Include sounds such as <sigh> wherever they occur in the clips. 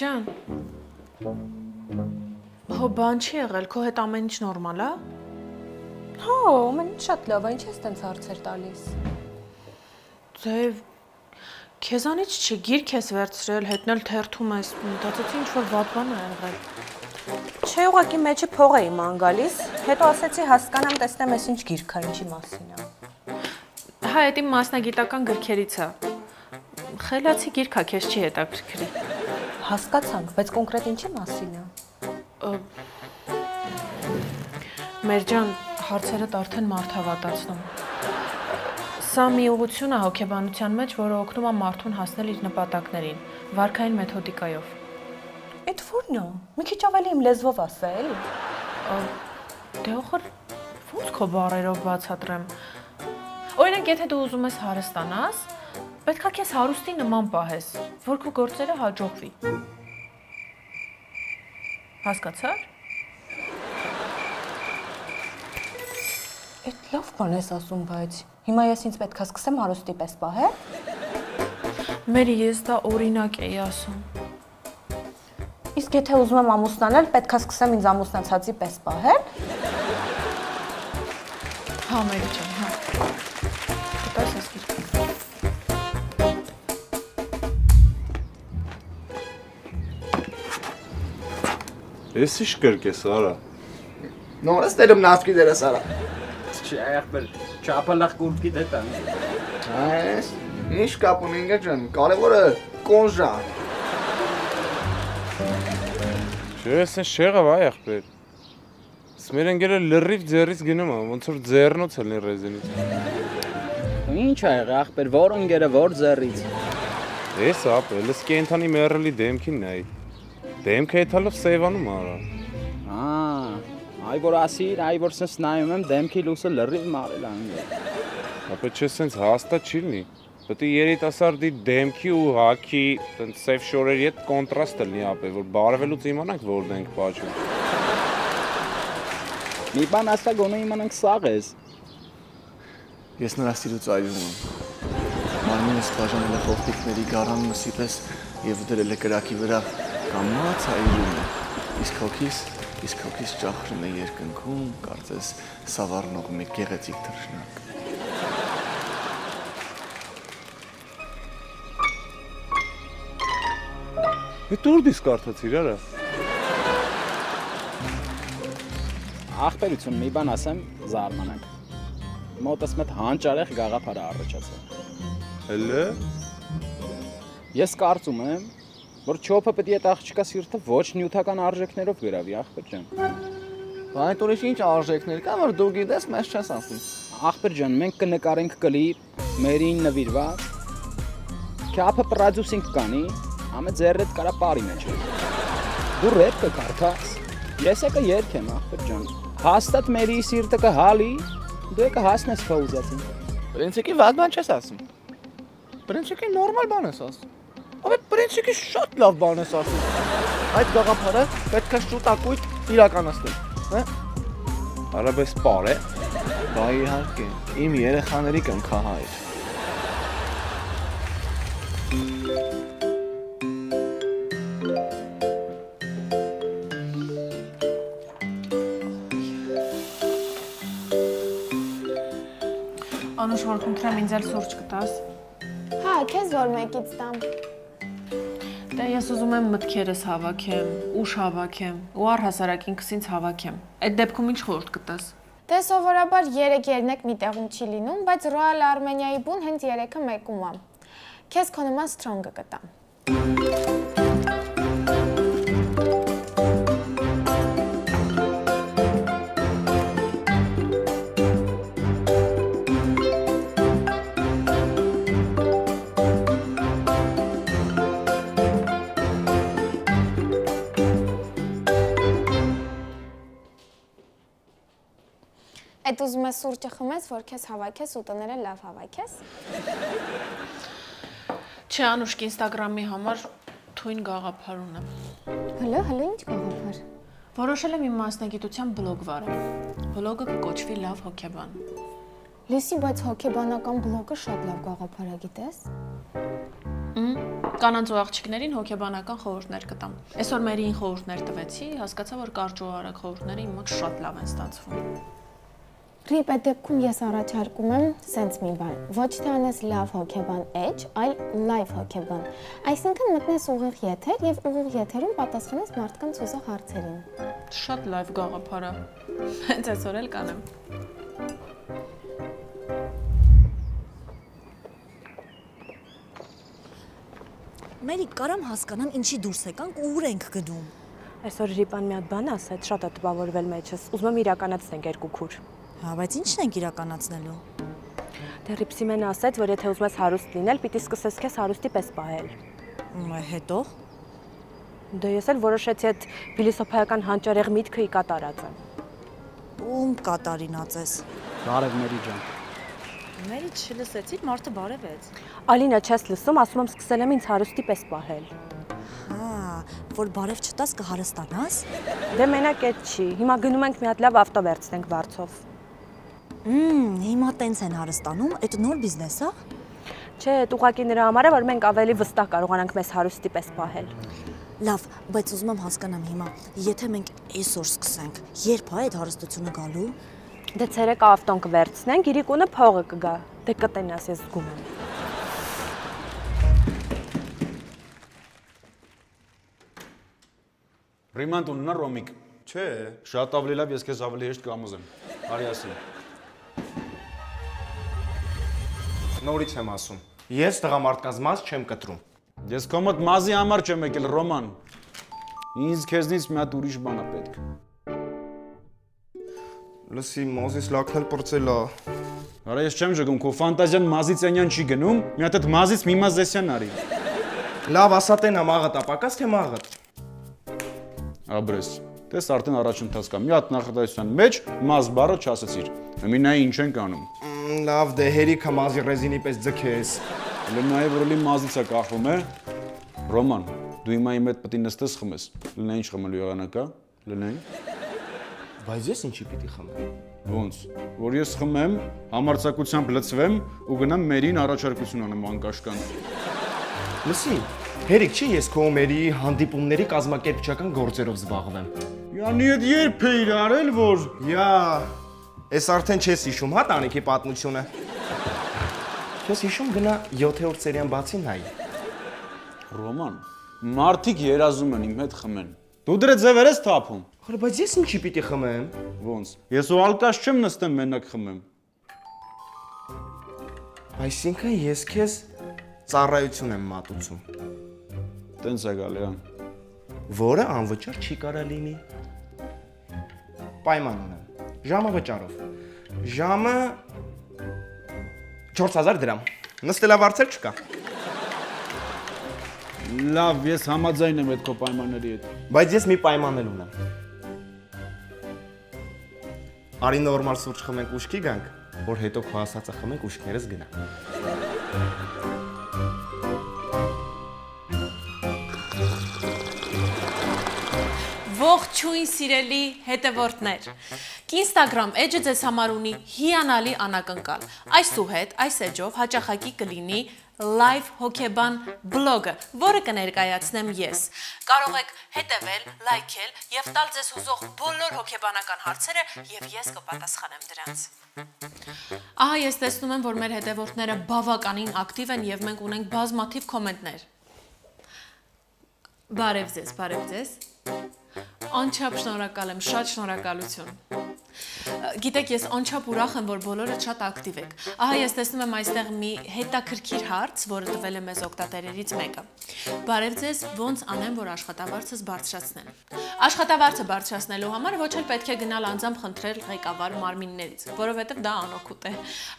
Մերջան։ Հո բան չի եղել, քո հետ ամեն ինչ նորմալ է։ Հա, ամեն ինչ շատ լավ է, ինչ ես տենց հարցեր տալիս։ Դե քեզանից չի գիրք ես վերցրել, հետնել թերթում ես, մտածեցի ինչ որ վատ բան է եղել։ Չէ, ուղղակի մեջը փող էի ման գալիս, հետո ասեցի հասկանամ, տեսնեմ ես ինչ գիրք է, ինչի մասին է։ Հա, դա իմ մասնագիտական գրքերից է։ Խելացի գիրք է, քեզ չի հետաքրքրի։ Հասկացանք, բայց կոնկրետ ինչի մասին է։ Մերջան, հարցերդ արդեն մարդավատացնում։ Սա մի ուղղություն է հոգեբանության մեջ, որը օգնում է մարդուն հասնել իր նպատակներին, վարքային մեթոդիկայով։ Այդ ո՞րն է։ Մի քիչ ավելի իմ լեզվով ասա, էլի։ Դե ոխր ո՞նց քո բառերով բացատրեմ։ Օրինակ, եթե դու ուզում ես հարստանաս, պետքա քեզ հարուստի նման պահես, որ քո գործերը հաջողվի։ Հասկացա՞ր։ Այդ լավ բան ես ասում, բայց հիմա ես ինձ պետքա սկսեմ հարուստի պես պահել։ Մերի, ես դա օրինակ էի ասում։ Իսկ եթե ուզում եմ ամուսնանալ, պետքա սկսեմ ինձ ամուսնացածի պես պահել։ Հա, Մերի ջան, հա։ Ես ի՞նչ կրկես, արա։ Նորս դերում նավքի դերս արա։ Չէ, ախպեր, չափալախ կուրտքի դե տան։ Այս ինչ կապ ունի ինգա ջան, կարևորը կոնժա։ Չէ, ես են շեղավ այ ախպեր։ Սմեր ընկերը լրիվ ձեռից գնում է, ոնց որ ձեռնոց ելնի ռեզինից։ Ինչ ա եղել, ախպեր, որ ընկերը, որ ձեռից։ Ես ապը, լս կենթանի մեռելի դեմքին նայ։ Դեմքը եթալով սեյվանում արա։ Ահա, այ որ ասիր, այ որ սենց նայում եմ, դեմքի լույսը լրիվ մարել անգել։ Ապա չէ սենց հաստատ չի լինի։ Պետք է երիտասարդի դեմքի ու հակի տենց սև շորերի հետ կոնտրաստ լինի ապե, որ բարևելուց իմանանք որն ենք պատճում։ Մի բան ասա գոնե իմանանք սաղ ես։ Ես նրա սիրուց այրում եմ։ Մարմինս բաժանել է խորտիկների գարան մսի պես եւ դրել է կրակի վրա կամաց այրում է։ Իսկ հոգիս, իսկ հոգիս ճախրում է երկնքում, կարծես սավառնող մի գեղեցիկ թռչնակ։ Հետ ուր դիս կարդացիր արա։ Ախպերություն, մի բան ասեմ, զարմանանք։ Մոտս մետ հանճարեղ գաղափար է առաջացել։ Հələ Ես կարծում եմ, որ չոփը պետք է այդ աղջկա սիրտը ոչ նյութական արժեքներով գրավի, ախպեր ջան։ Այդ ուրիշ ինչ արժեքներ կա, որ դու գիտես, մեզ չես ասում։ Ախպեր ջան, մենք կնկարենք կլիպ, մերին նվիրված։ Քափը պրոդյուսինգ կանի, ամե ձեռդ կարա բարի մեջ։ Դու ռեփ կկարդաս։ Ես եկա երկեմ, ախպեր ջան։ Հաստատ մերի սիրտը կհալի, դու եկա հասնես քո ուզածին։ Պրինցիկի վատ բան չես ասում։ Պրինցիկի նորմալ բան ես ասում։ Աբե պրինցիկի շատ լավ բան ես ասում։ Այդ գաղափարը պետք է շուտակույտ իրականացնել, հա։ արաբես պար է։ Բա իհարկե, իմ երեխաների կնքահայր։ Անուշ որ քնքրեմ ինձ էլ սուրճ կտաս։ Հա, քեզ որ մեկից տամ։ Դե ես ուզում եմ մտքերս հավաքեմ, ուշ հավաքեմ, ու առհասարակ ինքս ինձ հավաքեմ։ Այդ դեպքում ինչ խորհուրդ կտաս։ Դե սովորաբար 3 երնեք մի տեղում չի լինում, բայց Royal Armenia-ի բուն հենց 3-ը մեկում է։ Քեզ քո նման strong-ը կտամ։ Հետ ուզում ես սուրճը խմես, որ քեզ հավաքես ու տները լավ հավաքես։ Չէ, Անուշկի Instagram-ի համար թույն գաղափար ունեմ։ Հլո, հլո, ինչ գաղափար։ Որոշել եմ իմ մասնագիտության բլոգ վարել։ Բլոգը կկոչվի Լավ հոգեբան։ Լիսի, բայց հոկեբանական բլոգը շատ լավ գաղափար է, գիտես։ Կանանց ու աղջիկներին հոգեբանական խորհուրդներ կտամ։ Այսօր մերին խորհուրդներ տվեցի, հասկացա, որ կարճ ու արագ խորհուրդները իմ մոտ շատ լավ են ստացվում։ Ռիպ այդ դեպքում ես առաջարկում եմ սենց մի բան։ Ոչ թե անես լավ հոկեբան edge, այլ live հոկեբան։ Այսինքն մտնես ուղիղ եթեր եւ ուղիղ եթերում պատասխանես մարդկանց ուզող հարցերին։ Շատ լավ գաղափար է։ Հենց այսօր էլ կանեմ։ Մերի կարամ հասկանամ ինչի դուրս եկանք ու ուր ենք գնում։ Այսօր Ռիպան մի հատ բան ասաց, շատ է տպավորվել մեջս։ Ուզում եմ իրականացնենք երկու քուր։ Հա, բայց ի՞նչն ենք իրականացնելու։ Դե Ռիպսիմեն ասաց, որ եթե ուզում ես հարուստ լինել, պիտի սկսես քեզ հարուստի պես պահել։ Հետո Դե ես էլ որոշեցի այդ փիլիսոփայական հանճարեղ միտքը ի կատարած եմ։ ում կատարինացես։ Բարև Մերի ջան։ Մերի չլսեցիր, մարդը բարևեց։ Ալինա, չես լսում, ասում եմ սկսել եմ ինձ հարուստի պես պահել։ Հա, որ բարև չտաս կհարստանաս։ Դե մենակ այդ չի։ Հիմա գնում ենք մի հատ լավ ավտո վերցնենք վարձով։ Մմ, հիմա տենց են հարստանում, այդ նոր բիզնես է։ Չէ, այդ ուղակի նրա համար է, որ մենք ավելի վստահ կարողանանք մեզ հարուստի պես պահել։ Լավ, բայց ուզում եմ հասկանամ հիմա, եթե մենք այսօր սկսենք, երբ է այդ հարստությունը գալու։ Դե ցերեկ ավտոն կվերցնենք, իրիկունը փողը կգա։ Դե կտենաս, ես զգում եմ։ Ռիման տունն է Ռոմիկ։ Չէ, Շատ ավելի լավ, ես քեզ ավելի հեշտ կամոզեմ։ Արի ասի։ նորից եմ ասում։ Ես տղամարդկանց մաս չեմ կտրում։ Ես քո մոտ մազի համար չեմ եկել Ռոման։ Ինձ քեզնից մի հատ ուրիշ բան է պետք։ Լսի, մազից լակնել պրծել է։ Արա ես չեմ ժգում, քո ֆանտազիան մազից այնյան չի գնում։ Մի հատ այդ մազից մի մազեսյան արի։ Լավ, ասա տենա մաղը տապակաս թե մաղը։ Աբրես։ Տես արդեն առաջընթաց կա։ Մի հատ նախադասության մեջ մազ բառը չասացիր։ Ամինայի ինչ ենք անում։ Լավ, դե հերիքը մազի ռեզինի պես ձգես։ Լը նաև ռոլի մազից է կախվում է։ Ռոման, դու հիմա իմ հետ պետք է նստես խմես։ Լնա ինչ խմելու եղանակա։ Լնա։ Բայց ես ինչի պիտի խմեմ։ Ոնց, որ ես խմեմ, համարցակությամբ լցվեմ ու գնամ մերին առաջարկություն անեմ անկաշկան։ Լսի, հերիք չի ես քո մերի հանդիպումների կազմակերպչական գործերով զբաղվեմ։ Յանի հետ երբ է իր արել, որ Յա, Էս արդեն չես հիշում, հա տանիքի պատմությունը։ Չես հիշում գնա 7-րդ սերիան բացի նայ։ Ռոման, մարդիկ երազում են իմ հետ խմեն։ Դու դրա ձևեր ես թափում։ Խր բայց ես ինչի պիտի խմեմ։ Ոնց։ Ես ու ալկաշ չեմ նստեմ մենակ խմեմ։ Այսինքն ես քեզ ծառայություն եմ մատուցում, Տենց է գալի, հա։ որը անվճար չի կարա լինի։ Պայման ունեմ։ Ժամը վճարով։ Ժամը 4000 դրամ։ Նստելավարձեր չկա։ Լավ, ես համաձայն եմ այդ քո պայմանների հետ։ Բայց ես մի պայման էլ ունեմ։ Արի նորմալ սուրճ խմենք ուշքի գանք, որ հետո քո ասածը խմենք ուշքներս գնա։ Ողջույն սիրելի հետևորդներ։ Instagram edge-ը ձեզ համար ունի հիանալի անակնկալ։ Այսուհետ այս edge-ով հաճախակի կլինի live հոկեբան բլոգը, որը կներկայացնեմ ես։ Կարող եք հետևել, լայքել եւ տալ ձեզ հուզող բոլոր հոկեբանական հարցերը եւ ես կպատասխանեմ դրանց։ Ահա ես տեսնում եմ, որ մեր հետևորդները բավականին ակտիվ են եւ մենք ունենք բազմաթիվ կոմենտներ։ Բարև ձեզ, բարև ձեզ։ Անչափ շնորհակալ եմ, շատ շնորհակալություն։ Գիտեք, ես անչափ ուրախ եմ, որ բոլորը շատ ակտիվ եք։ Ահա ես տեսնում եմ այստեղ մի հետաքրքիր հարց, որը տվել է մեզ օգտատերերից մեկը։ Բարև ձեզ, ոնց անեմ, որ աշխատավարձս բարձրացնեմ։ Աշխատավարձը բարձրացնելու համար ոչ էլ պետք է գնալ անձամբ խնդրել ղեկավար մարմիններից, որովհետև դա անօգուտ է։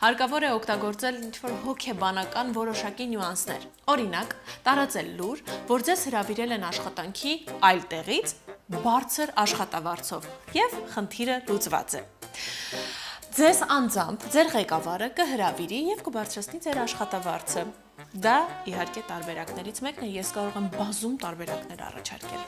Հարկավոր է օգտագործել ինչ-որ հոգեբանական որոշակի նյուանսներ։ Օրինակ, տարածել լուր, որ ձեզ հրավիրել են աշխատանքի այլ տեղից բարձր աշխատավարձով եւ խնդիրը լուծված է։ Ձեզ անձամբ ձեր ղեկավարը կհրավիրի եւ կբարձրացնի ձեր աշխատավարձը։ Դա իհարկե տարբերակներից մեկն է, ես կարող եմ բազում տարբերակներ առաջարկել։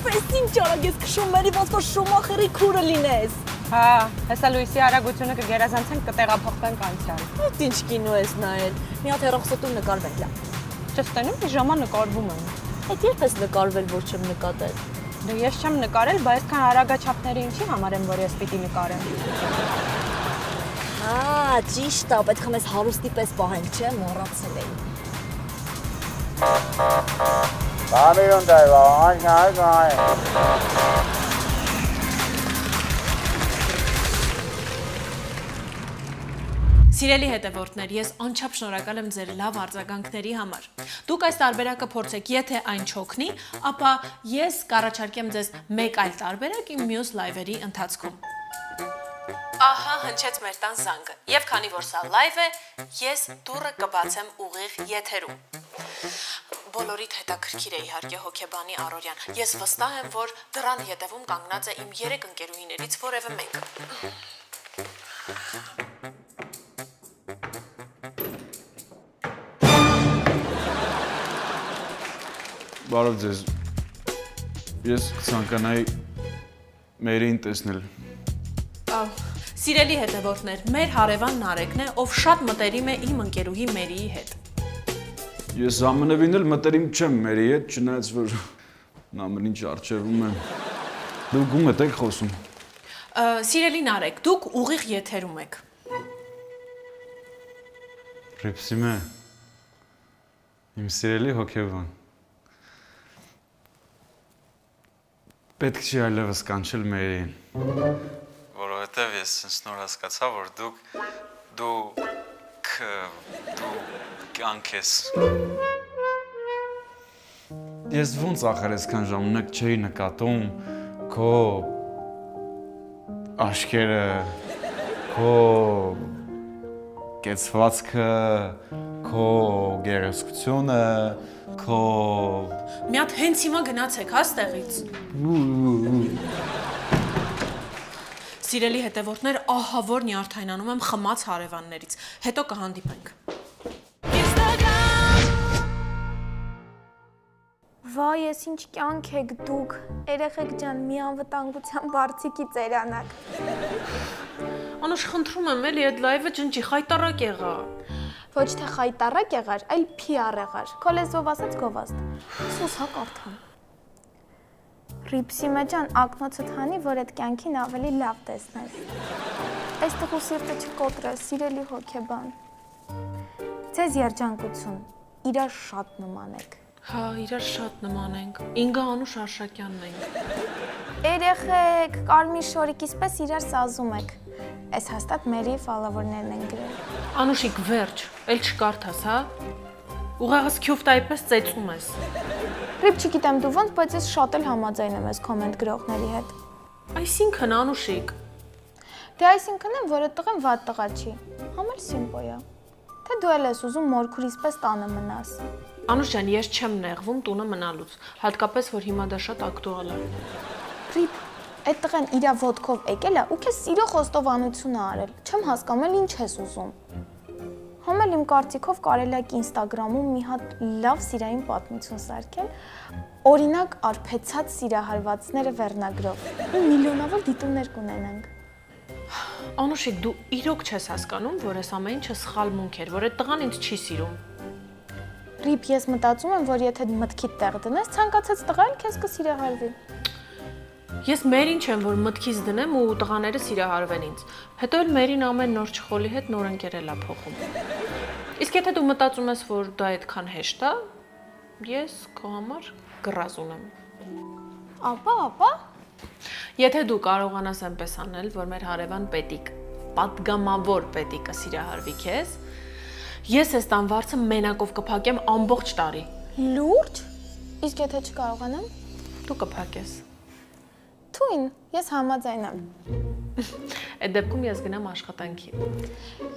Պես ինչ արագ ես քշում մերի ոնց որ Շումախերի քուրը լինես։ Հա, հեսա լույսի արագությունը կգերազանցենք, կտեղափոխվենք անցյալ։ Այդ ինչ կինո ես նայել։ Մի հատ հերոսոտում նկարվել լա։ Չստանում, մի ժամա նկարվում եմ։ Այդ երբ ես նկարվել, որ չեմ նկատել։ Դե ես չեմ նկարել, բայց քան արագաչափները ինչի համար են, որ ես պիտի նկարեմ։ Հա, ճիշտ է, պետք է մեզ հարուստի պես պահենք, չէ՞, մոռացել էի։ Բարի ունդայվա, այն այն այն։ Սիրելի հետևորդներ, ես անչափ շնորհակալ եմ ձեր լավ արձագանքների համար։ Դուք այս տարբերակը փորձեք, եթե այն չօգնի, ապա ես կառաջարկեմ ձեզ մեկ այլ տարբերակ իմ մյուս լայվերի ընթացքում։ Ահա հնչեց մեր տան զանգը։ Եվ քանի որ սա լայվ է, ես դուռը կբացեմ ուղիղ եթերում։ Բոլորիդ հետաքրքիր է իհարկե հոկեբանի Արորյան։ Ես վստահ եմ, որ դրան հետևում կանգնած է իմ երեք ընկերուհիներից որևէ մեկը։ Բարև ձեզ։ Ես կցանկանայի մերին տեսնել։ Ահ, Սիրելի հետևորդներ, մեր հարևան Նարեկն է, ով շատ մտերիմ է իմ ընկերուհի Մերիի հետ։ Ես ամենևին էլ մտերիմ չեմ մերի հետ, չնայած որ նա ամեն ինչ արժևում է։ Դուք ում եք խոսում։ Ա, Սիրելի Նարեկ, դուք ուղիղ եթերում եք։ Ռիփսիմե։ Իմ սիրելի հոգեբան։ Պետք չի այլևս կանչել մերին։ Որովհետև ես ինձ նոր հասկացա, որ դուք դու ք դու կյանք ես։ Ես ոնց ախր այսքան ժամանակ չէի նկատում քո աշկերը, քո կեցվածքը, քո գերեսկությունը, քո Մի հատ հենց հիմա գնացեք հա ստեղից։ Սիրելի հետևորդներ, ահա որ նյարդայնանում եմ խմած հարևաններից։ Հետո կհանդիպենք։ Վայ, ես ինչ կյանք եք դուք։ Երեխեք ջան, մի անվտանգության բարձիկի ծերանակ։ Անուշ խնդրում եմ, էլի այդ լայվը ջնջի խայտարակ եղա։ Ոչ թե խայտարակ եղար, այլ PR եղար։ Քո լեզվով ասած գովաստ։ Սուս հա կարդամ։ Ռիպսիմե ջան, ակնոցդ հանի, որ այդ կյանքին ավելի լավ տեսնես։ Այստեղ ու սիրտը չկոտրես, սիրելի հոգեբան։ Ձեզ երջանկություն։ Իրար շատ նման եք։ Հա, իրար շատ նման ենք։ Ինգա Անուշ Արշակյանն ենք։ Երեխեք, կարմիր շորիկիս պես իրար սազում եք։ Այս հաստատ մերի ֆալովորներն են գրել։ Անուշիկ վերջ, ել չկարդաս, հա։ Ուղեղս քյուֆտայի պես ծեծում ես։ Ռիպ չգիտեմ դու ոնց, բայց ես շատ էլ համաձայն եմ այս կոմենտ գրողների հետ։ Այսինքն Անուշիկ, Դե այսինքն եմ, որ այդ տղեն վատ տղա չի։ Համել սիմպո է։ Թե դու էլ ես ուզում մորքուրիս պես տանը մնաս։ Անուշ ջան, ես չեմ նեղվում տունը մնալուց, հատկապես որ հիմա դա շատ ակտուալ է։ Ռիպ, այդ տղեն իրա ոդկով եկել է ու քեզ սիրո խոստովանություն է արել։ Չեմ հասկանում ինչ ես ուզում։ Համել իմ կարծիքով կարելի է Instagram-ում մի հատ լավ սիրային պատմություն սարքել, օրինակ արփեցած սիրահարվածները վերնագրով։ Ու միլիոնավոր դիտումներ կունենանք։ Անուշիկ, դու իրոք չես հասկանում, որ այս ամեն ինչը սխալ մունք էր, որ այդ տղան ինձ չի սիրում։ Ռիպ, ես մտածում եմ, որ եթե մտքիդ տեղ դնես, ցանկացած տղա էլ քեզ կսիրահարվի։ Ես մերին չեմ, որ մտքից դնեմ ու տղաները սիրահարվեն ինձ։ Հետո էլ մերին ամեն նոր չխոլի հետ նոր ընկերել է փոխում։ Իսկ եթե դու մտածում ես, որ դա այդքան հեշտ է, ես քո համար գրազ ունեմ։ Ապա, ապա։ Եթե դու կարողանաս այնպես անել, որ մեր հարևան պետիկ, падգամավոր պետիկը սիրահարվի քեզ, ես այս տանվարցը մենակով կփակեմ ամբողջ տարի։ Լուրջ։ Իսկ եթե չկարողանամ, դու կփակես թույն, ես համաձայն եմ։ Այդ դեպքում ես գնամ աշխատանքի։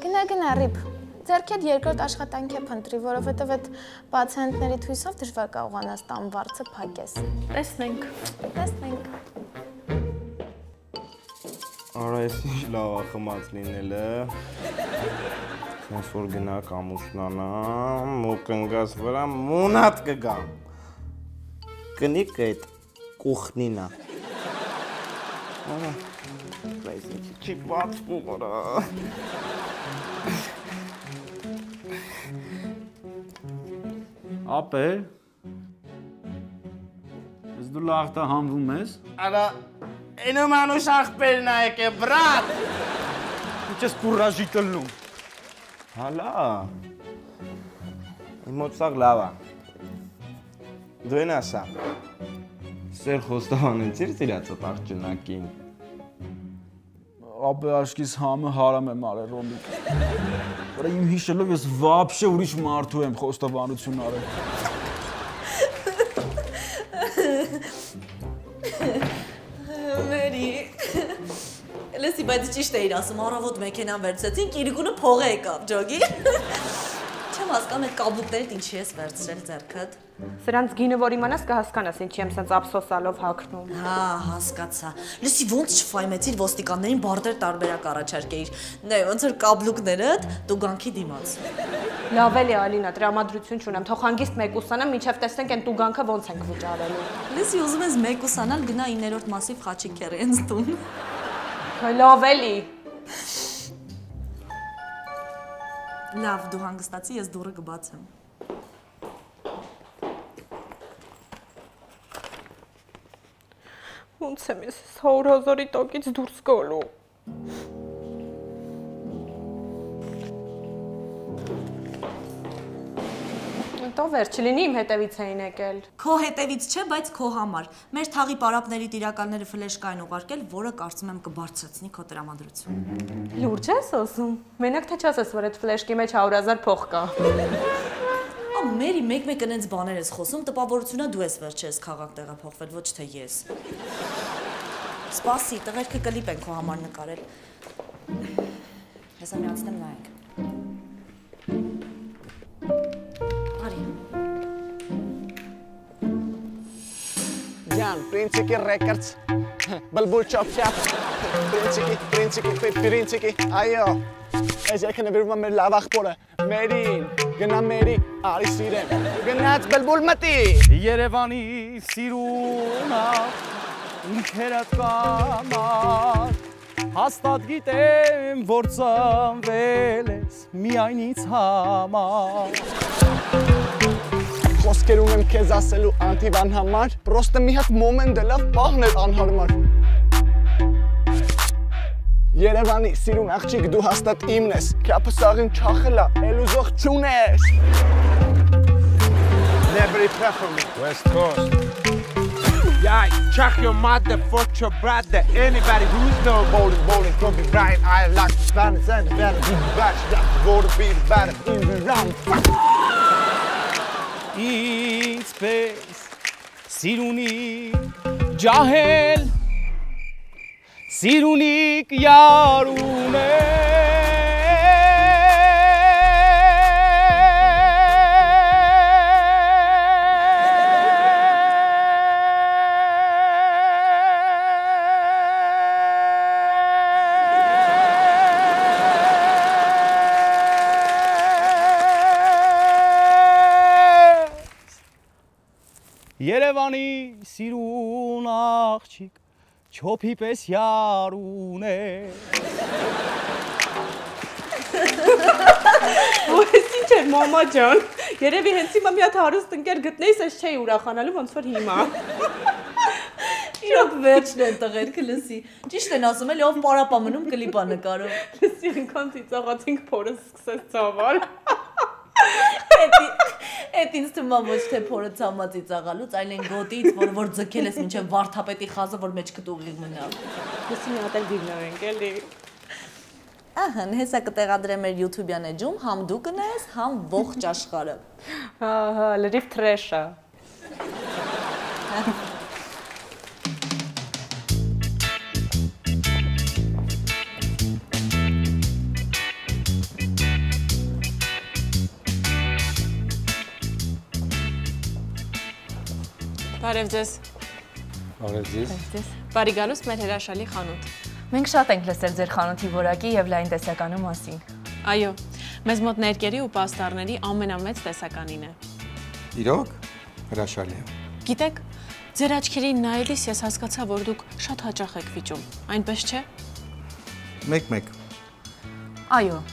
Գնա գնա Ռիպ։ ձերքդ երկրորդ աշխատանք է փնտրի, որովհետև այդ պացիենտների թույսով դժվար կարողանաս տան վարձը փակես։ Տեսնենք։ Տեսնենք։ Արա, ես ինչ լավ է խմած լինելը։ Սենց որ գնա կամուսնանամ, ու կնգաս վրա մունատ կգամ։ Կնիկ այդ կուխնինա։ բայց ինչ չի բացվում վրա։ Ապե։ Ես դու լավ տա համվում ես։ Արա, այնու մանուշ ախպերն ա եկե, բրատ։ Ինչ ես կուրաժի տլնում։ Հալա։ Իմ մոտ սաղ լավ է։ Դու են ասա։ Սեր խոստովանեցիր ծիրացդ աղջնակին։ Ապե աշկիս համը հարամ եմ արել Ռոմիկ։ Վրա իմ հիշելով ես վաբշե ուրիշ մարդու եմ խոստովանություն արել։ Մերի։ Լսի, բայց ճիշտ էիր ասում, առավոտ մեքենան վերցեցին, Կիրիկունը փող եկավ, ջոգի։ Չեմ հասկանում այդ կաբլուկներից ինչի ես վերցրել ձեռքդ։ Սրանց գինը որ իմանաս կհասկանաս ինչի եմ սենց ափսոսալով հագնում։ Հա, հասկացա։ Լսի, ոնց չֆայմեցիր ոստիկաններին բարդեր տարբերակ առաջարկեիր։ Նե, ոնց որ կաբլուկներդ դու գանքի դիմաց։ Լավ էլի Ալինա, տրամադրություն չունեմ։ Թող հանգիստ մեկուսանամ, մինչև տեսնենք այն տուգանքը ոնց ենք վճարելու։ Լսի, ուզում ես մեկ ուսանալ, գնա 9-րդ մասիվ խաչիկեր հենց տուն։ Լավ էլի։ Լավ, դու հանգստացի, ես դուռը կբացեմ։ Ոնց եմ ես 100.000-ի տակից դուրս գալու։ Դա վերջ լինի իմ հետևից էին եկել։ Քո հետևից չէ, բայց քո համար։ Մեր թաղի պարապների տիրակալները ֆլեշ կային ուղարկել, որը կարծում եմ կբարձրացնի քո տրամադրությունը։ Լուրջ ես ասում։ Մենակ թե չասես, որ այդ ֆլեշկի մեջ 100.000 փող կա։ Ա մերի մեկ-մեկ այնց բաներ ես խոսում, տպավորությունա դու ես վերջերս քաղաք տեղափոխվել, ոչ թե ես։ Սպասի, տղերքը կլիպ են քո համար նկարել։ Հեսա միացնեմ նայենք։ Արի։ Princiki Records. Bulbul Chop Shop. Princiki, Princiki, Princiki. Այո։ Այս եկը նվիրվում եմ մեր լավ աղբորը։ Մերին, գնա մերի, արի սիրեմ։ Գնաց բլբուլ մտի։ Երևանի սիրունա ինքերդ կամար Հաստատ գիտեմ, որ ծնվել ես միայն ինձ համար Խոսքեր ունեմ քեզ ասելու անտիվան համար, պրոստը մի հատ մոմենտ լավ պահն էր անհարմար։ Երևանի սիրուն աղջիկ դու հաստատ իմն ես, քյապը սաղին չախելա, էլ ուզող չունես։ Never prefer me. West Coast. Yeah, check your mother, fuck your brother. Anybody who's no bowling, bowling, Kobe Bryant, I like Spanish and better be the best. Got to go to be the better in the round. Ինչպես սիրունի ջահել սիրունիկ յարուն է Երևանի սիրուն աղջիկ չոփի պես յարուն է Ո՞ս ինչ է մամա ջան։ Երևի հենց հիմա մի հատ հարուստ ընկեր գտնեիս, ես չէի ուրախանալու ոնց որ հիմա։ Իրոք վերջն են տղերքը լսի։ Ճիշտ են ասում, էլի ով պարապա մնում կլիպա նկարում։ Լսի այնքան ծիծաղացինք փորը սկսեց ցավալ։ Էդի Էդ ինձ թվում է ոչ թե փորը ցամացի ծաղալուց, այլ այն գոտից, որ որ ձգել ես մինչև վարդապետի խազը, որ մեջքդ ուղիղ մնա։ մի հատ էլ դիվնենք էլի։ Ահա, հեսա կտեղադրեմ մեր YouTube-յան էջում, համ դու կնայես, համ ողջ աշխարհը։ Հա, հա, լրիվ թրեշա։ <laughs> Բարև ձեզ։ Բարև ձեզ։ Բարի գալուս մեր հրաշալի խանութ։ Մենք շատ ենք լսել ձեր խանութի որակի եւ լայն տեսականու մասին։ Այո, մեզ մոտ ներկերի ու պաստառների ամենամեծ տեսականին է։ Իրոք հրաշալի է։ Գիտեք, ձեր աչքերին նայելիս ես հասկացա, որ դուք շատ հաճախ եք վիճում։ Այնպես չէ։ Մեկ-մեկ։ Այո,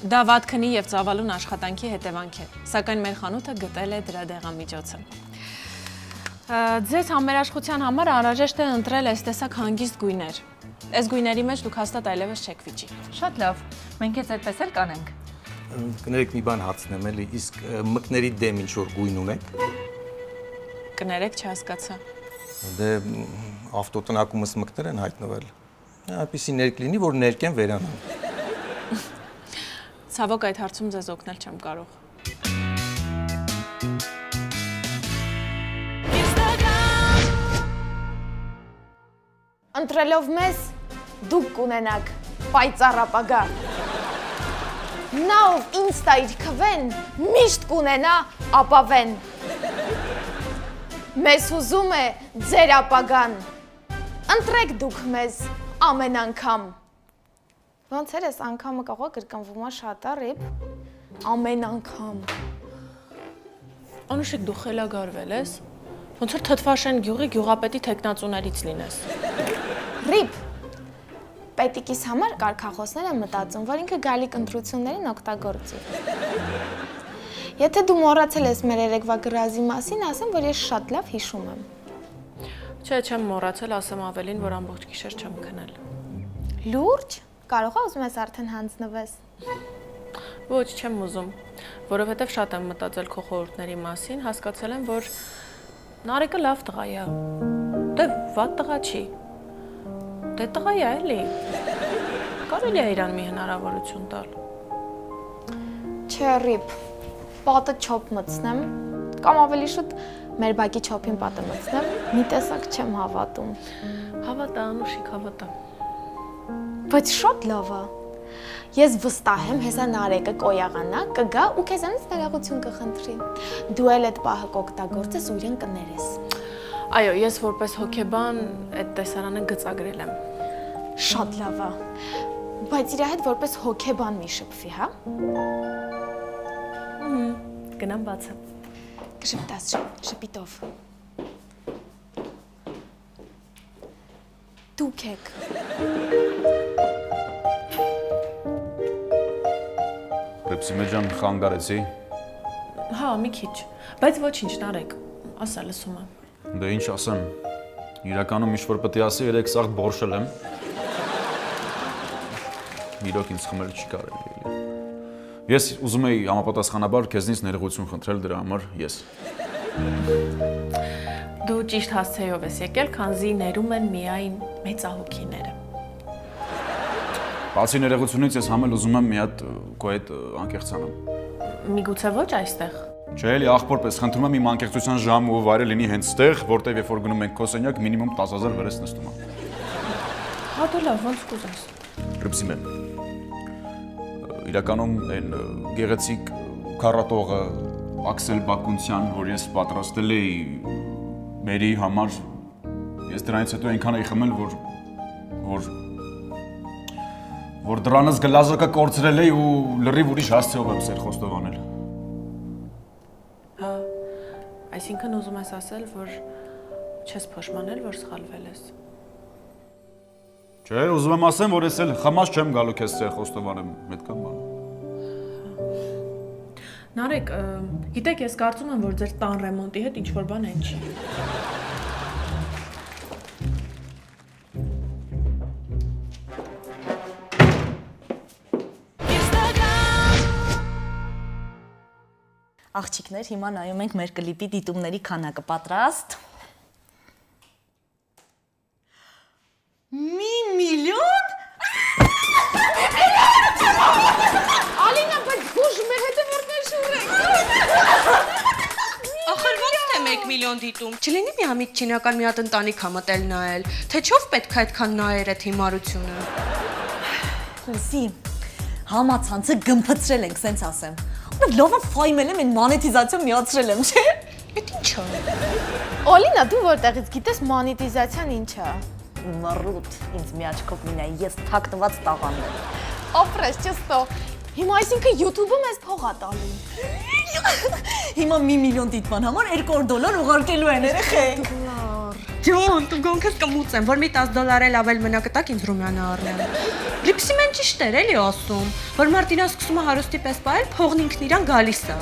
Դա վատքնի եւ ծավալուն աշխատանքի հետևանք է, սակայն մեր խանութը գտել է դրա դեղամիջոցը։ Ձեզ համերաշխության համար անհրաժեշտ է ընտրել այս տեսակ հանգիստ գույներ։ Այս գույների մեջ դուք հաստատ այլևս չեք վիճի։ շատ լավ։ Մենք էլ այդպես էլ կանենք։ Կներեք մի բան հարցնեմ էլի, իսկ մկների դեմ ինչ որ գույն ունեք։ Կներեք, չհասկացա։ Դե ավտոտնակումս մկներ են հայտնվել։ Այդպեսի ներք լինի, որ ներկեն վերանան։ Ցավոք այդ հարցում ձեզ օգնել չեմ կարող։ Ընտրելով մեզ դուք կունենաք պայծառ ապագա։ Նա ով ինստա իր քվեն միշտ կունենա ապավեն։ Մեզ հուզում է ձեր ապագան։ Ընտրեք դուք մեզ ամեն անգամ։ Ոնց էր այս անգամը կարող կրկնվում է շատ առիպ։ Ամեն անգամ։ Անուշիկ դու խելագարվել ես։ Ոնց որ թթվաշեն գյուղի գյուղապետի տեխնացուներից լինես։ Ռիփ։ Պետիկիս համար կարկախոսները մտածում, որ ինքը գալիք ընտրություններին օգտագործի։ Եթե դու մոռացել ես մեր երեկվա գրազի մասին, ասեմ, որ ես շատ լավ հիշում եմ։ Չէ, չեմ մոռացել, ասեմ ավելին, որ ամբողջ գիշեր չեմ քնել։ Լուրջ, կարող է ուզում ես արդեն հանձնվես։ Ոչ, չեմ ուզում, որովհետև շատ եմ մտածել քո խորհուրդների մասին, հասկացել եմ, որ Նարեկը լավ տղա է։ Դե վատ տղա չի։ Դե տղա է էլի։ Կարելի է իրան մի հնարավորություն տալ։ Չէ, Ռիփ, պատը չոփ մտցնեմ, կամ ավելի շուտ մեր բակի չոփին պատը մտցնեմ, մի տեսակ չեմ հավատում։ Հավատա, Անուշիկ, հավատա։ Բայց շատ լավ է։ Ես վստահ եմ, հեսա Նարեկը կոյաղանա, կգա ու քեզանից ներողություն կխնդրի։ Դու էլ այդ պահը կօգտագործես ու իրեն կներես։ Այո, ես որպես հոկեբան այդ տեսարանը գծագրել եմ։ Շատ լավ է։ Բայց իր հետ որպես հոկեբան մի շփվի, հա։ Գնամ բացը։ Կշպտաս շպիտով։ Դուք եք։ Պեպսի մեջան խանգարեցի։ Հա, մի քիչ։ Բայց ոչինչ, Նարեկ, ասա լսում եմ։ Դե ինչ ասեմ։ Իրականում ինչ որ պետք է ասի, երեք սաղ բորշել եմ։ Իրոք ինձ խմել չի կարելի։ էլի։ Ես ուզում եի համապատասխանաբար քեզնից ներողություն խնդրել դրա համար ես։ Դու ճիշտ հասցեով ես եկել, քանզի ներում են միայն մեծահոգիները։ Բացի ներողությունից ես համել ուզում եմ մի հատ քո հետ անկեղծանամ։ Միգուցե ոչ այստեղ։ Չէ, էլի աղբորպես խնդրում եմ իմ անկեղծության ժամ ու վայրը լինի հենց ստեղ, որտեղ երբ որ գնում ենք քո սենյակ մինիմում 10000 վրես նստում եմ։ Հա դու լավ, ոնց կուզես։ Ռպսիմ եմ։ Իրականում այն գեղեցիկ քառատողը Աքսել Բակունցյան, որ ես պատրաստել էի մերի համար, ես դրանից հետո այնքան էի խմել, որ որ որ դրանից գլազակը կորցրել էի ու լրիվ ուրիշ հասցեով եմ սեր խոստովանել։ Հա։ Այսինքն ուզում ես ասել, որ չես փոշմանել, որ սխալվել ես։ Չէ, ուզում եմ ասեմ, որ ես էլ խմած չեմ գալու քեզ սեր խոստովանեմ, այդքան բան։ Նարեկ, ը, գիտեք, ես կարծում եմ, որ ձեր տան ռեմոնտի հետ ինչ որ բան են չի։ Աղջիկներ, հիմա նայում ենք մեր կլիպի դիտումների քանակը պատրաստ։ Մի միլիոն Ալինա, բայց գուժ մեր հետևորդներ շուրեք։ Ախր ո՞նց թե 1 միլիոն դիտում։ Միամիտ չինական մի հատ ընտանիք համատել նայել։ Թե չով պետք է այդքան նայեր այդ հիմարությունը։ Լսի, համացանցը գմփցրել ենք, սենց ասեմ։ Ու լովը ֆայմել եմ, այն մանետիզացիա միացրել եմ, չէ՞։ Էդ ի՞նչ է։ Օլինա, դու որտեղից գիտես մոնետիզացիան ինչ է։ Մռուտ, ինձ մի աչքով մինա, ես թաքնված տաղանն եմ։ Ապրես, ճստո։ Հիմա այսինքն YouTube-ում ես փող ա տալու։ Հիմա մի միլիոն դիտման համար 200 դոլար ուղարկելու են երեխեք։ Ջոն, դու գոնքս կմուծեմ, որ մի 10 դոլար էլ ավել մնա կտակ ինձ ռումյանը առնեմ։ Ռիպսի մեն ճիշտ էր էլի ասում, որ Մարտինա սկսում է հարուստի պես բայել, փողն ինքն իրան գալիս է։